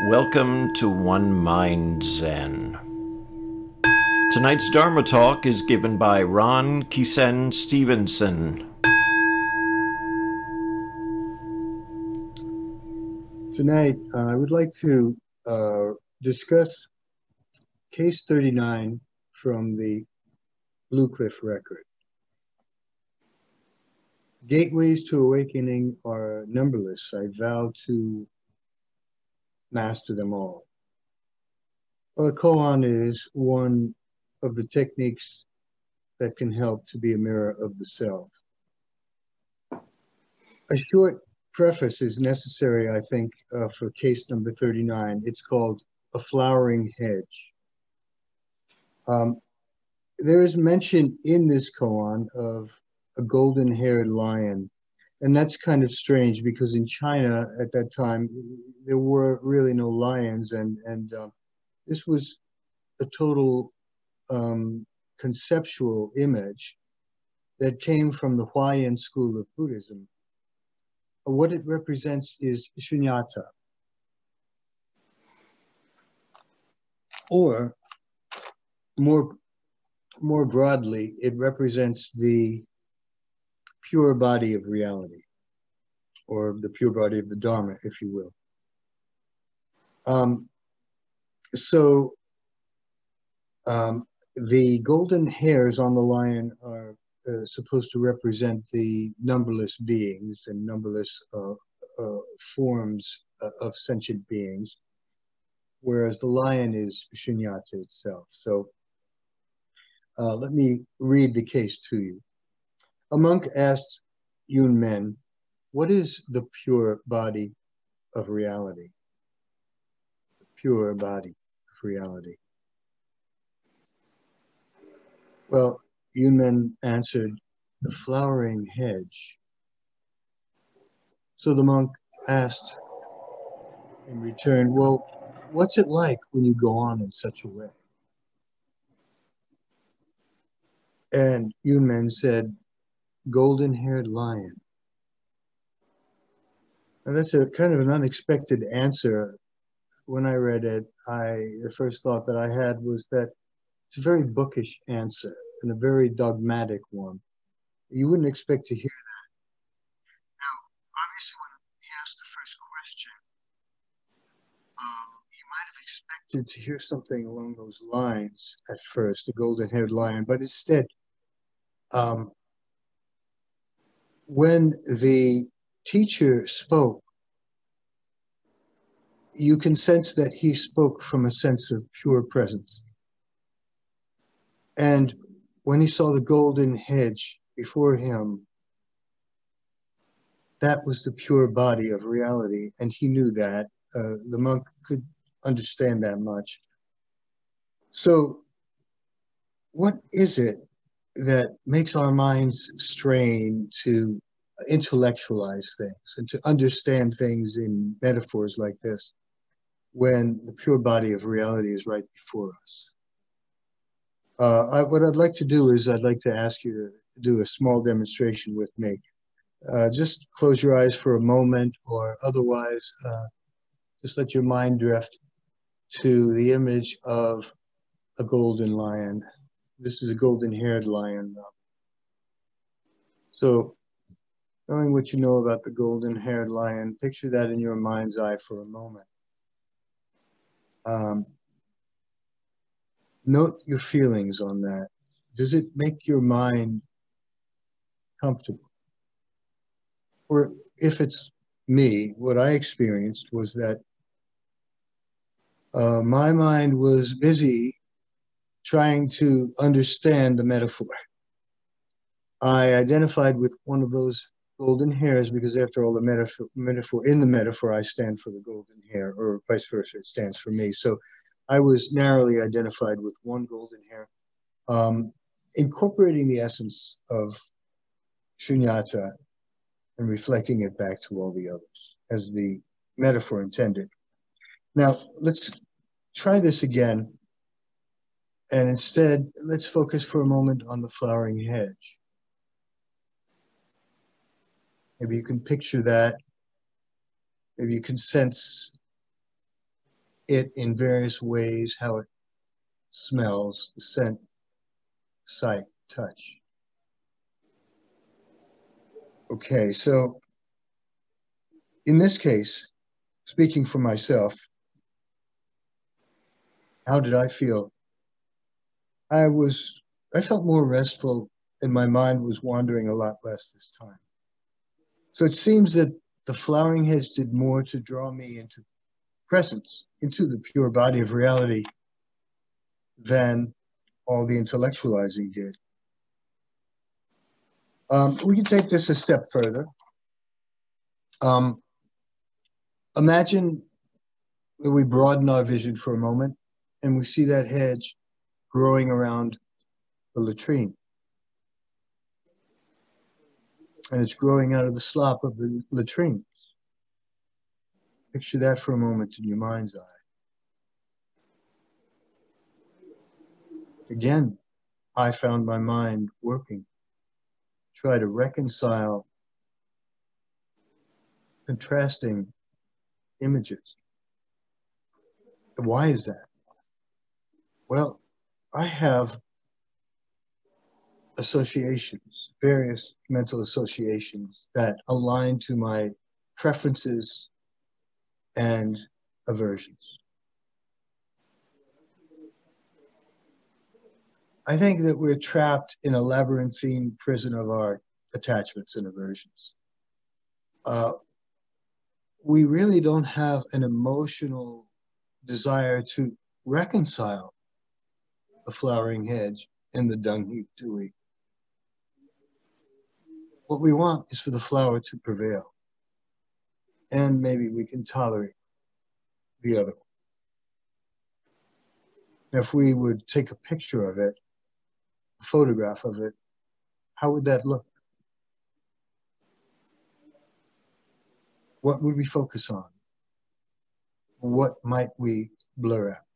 Welcome to One Mind Zen. Tonight's Dharma talk is given by Ron Kisen Stevenson. Tonight, uh, I would like to uh, discuss case 39 from the Blue Cliff record. Gateways to awakening are numberless. I vow to master them all. Well, the koan is one of the techniques that can help to be a mirror of the self. A short preface is necessary, I think, uh, for case number 39. It's called A Flowering Hedge. Um, there is mention in this koan of a golden haired lion and that's kind of strange because in China at that time there were really no lions, and and uh, this was a total um, conceptual image that came from the Huayan school of Buddhism. What it represents is shunyata, or more more broadly, it represents the pure body of reality, or the pure body of the Dharma, if you will. Um, so um, the golden hairs on the lion are uh, supposed to represent the numberless beings and numberless uh, uh, forms uh, of sentient beings, whereas the lion is shunyata itself. So uh, let me read the case to you. A monk asked Yun Men, what is the pure body of reality? The pure body of reality. Well, Yun Men answered, the flowering hedge. So the monk asked in return, well, what's it like when you go on in such a way? And Yun Men said, golden haired lion. That's a kind of an unexpected answer. When I read it, I the first thought that I had was that it's a very bookish answer and a very dogmatic one. You wouldn't expect to hear that. Now, obviously, when he asked the first question, um, he might have expected to hear something along those lines at first, the golden haired lion, but instead, um, when the teacher spoke, you can sense that he spoke from a sense of pure presence. And when he saw the golden hedge before him, that was the pure body of reality. And he knew that. Uh, the monk could understand that much. So, what is it that makes our minds strain to intellectualize things and to understand things in metaphors like this when the pure body of reality is right before us. Uh, I, what I'd like to do is I'd like to ask you to do a small demonstration with me. Uh, just close your eyes for a moment or otherwise uh, just let your mind drift to the image of a golden lion this is a golden haired lion. So, knowing what you know about the golden haired lion, picture that in your mind's eye for a moment. Um, note your feelings on that. Does it make your mind comfortable? Or if it's me, what I experienced was that uh, my mind was busy trying to understand the metaphor. I identified with one of those golden hairs because after all the metaphor, metaphor in the metaphor I stand for the golden hair or vice versa it stands for me. So I was narrowly identified with one golden hair. Um, incorporating the essence of shunyata and reflecting it back to all the others as the metaphor intended. Now let's try this again and instead, let's focus for a moment on the flowering hedge. Maybe you can picture that. Maybe you can sense it in various ways, how it smells, the scent, sight, touch. Okay, so in this case, speaking for myself, how did I feel? I was, I felt more restful and my mind was wandering a lot less this time. So it seems that the flowering hedge did more to draw me into presence, into the pure body of reality than all the intellectualizing did. Um, we can take this a step further. Um, imagine that we broaden our vision for a moment and we see that hedge growing around the latrine. And it's growing out of the slop of the latrine. Picture that for a moment in your mind's eye. Again, I found my mind working, try to reconcile contrasting images. Why is that? Well, I have associations, various mental associations that align to my preferences and aversions. I think that we're trapped in a labyrinthine prison of our attachments and aversions. Uh, we really don't have an emotional desire to reconcile the flowering hedge and the dung heap, do we? What we want is for the flower to prevail. And maybe we can tolerate the other one. If we would take a picture of it, a photograph of it, how would that look? What would we focus on? What might we blur out?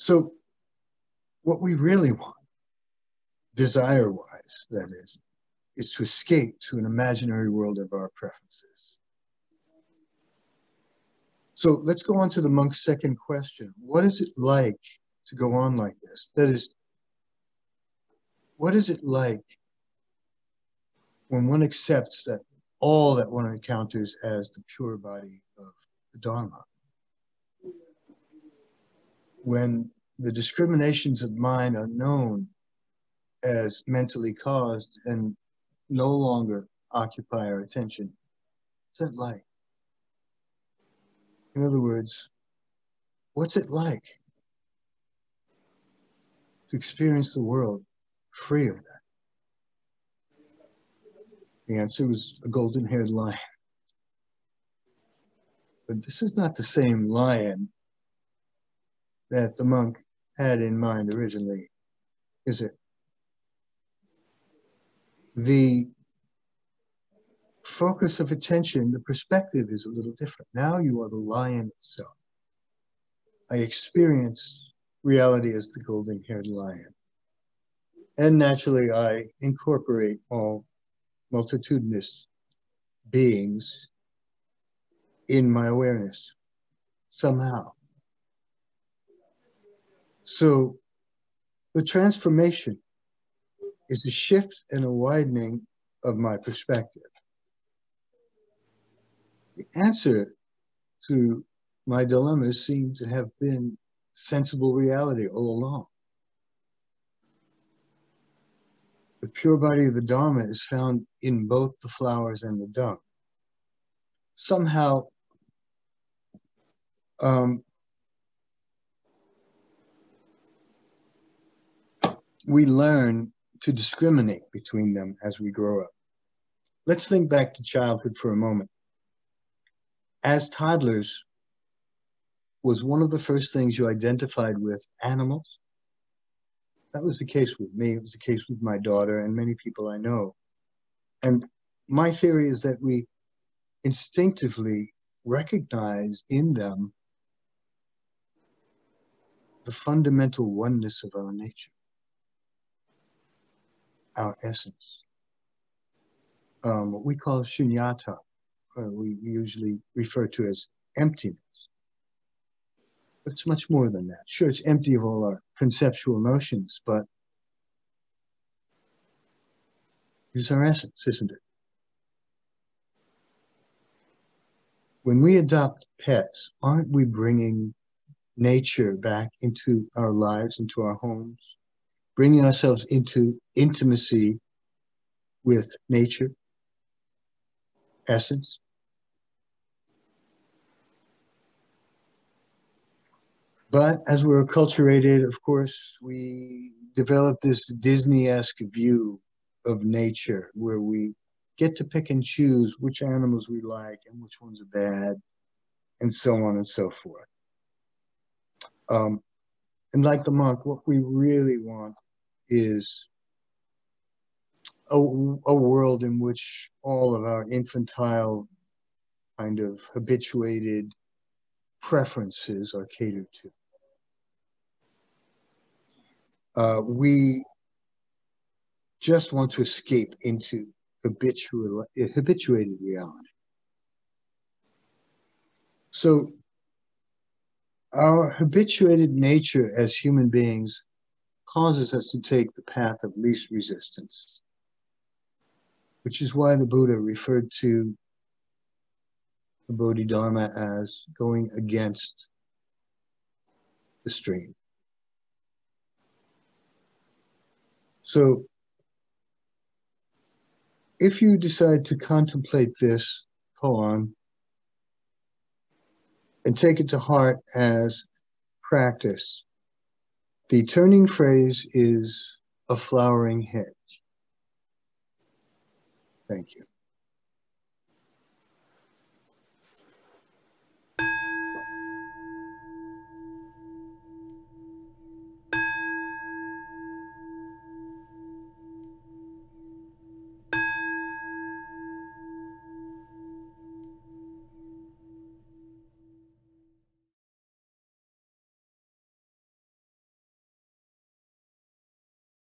So, what we really want, desire wise, that is, is to escape to an imaginary world of our preferences. So let's go on to the monk's second question. What is it like to go on like this? That is, what is it like when one accepts that all that one encounters as the pure body of the Dharma? When the discriminations of mind are known as mentally caused and no longer occupy our attention, what's that like? In other words, what's it like to experience the world free of that? The answer was a golden haired lion. But this is not the same lion that the monk had in mind originally, is it? The focus of attention, the perspective is a little different. Now you are the lion itself. I experience reality as the golden haired lion. And naturally, I incorporate all multitudinous beings in my awareness somehow. So the transformation is a shift and a widening of my perspective the answer to my dilemmas seemed to have been sensible reality all along. The pure body of the Dharma is found in both the flowers and the dung. Somehow, um, we learn to discriminate between them as we grow up. Let's think back to childhood for a moment as toddlers, was one of the first things you identified with animals? That was the case with me. It was the case with my daughter and many people I know. And my theory is that we instinctively recognize in them the fundamental oneness of our nature, our essence, um, what we call shunyata uh, we usually refer to as emptiness. But it's much more than that. Sure, it's empty of all our conceptual notions, but it's our essence, isn't it? When we adopt pets, aren't we bringing nature back into our lives, into our homes, bringing ourselves into intimacy with nature, essence? But as we're acculturated, of course, we develop this Disney esque view of nature where we get to pick and choose which animals we like and which ones are bad, and so on and so forth. Um, and like the monk, what we really want is a, a world in which all of our infantile kind of habituated preferences are catered to. Uh, we just want to escape into habitual, habituated reality. So, our habituated nature as human beings causes us to take the path of least resistance, which is why the Buddha referred to the Bodhidharma as going against the stream. So if you decide to contemplate this koan and take it to heart as practice, the turning phrase is a flowering hedge. Thank you.